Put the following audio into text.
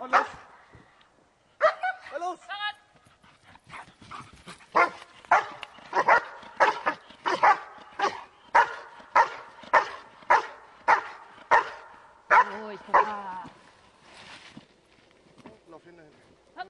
Und los! Und los! Lauf hin dahin. Komm!